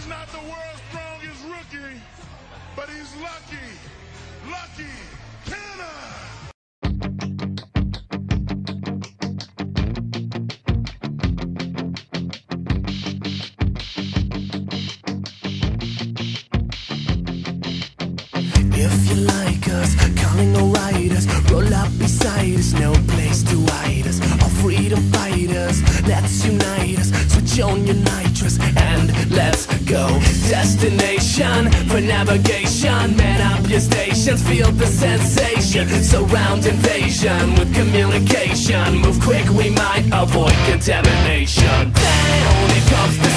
He's not the world's strongest rookie, but he's lucky. Lucky. If you like us, calling all riders, roll up beside us, no place to hide us. All freedom fighters, let's unite on your nitrous and let's go. Destination for navigation. Man up your stations, feel the sensation. Surround invasion with communication. Move quick, we might avoid contamination. Down, here comes.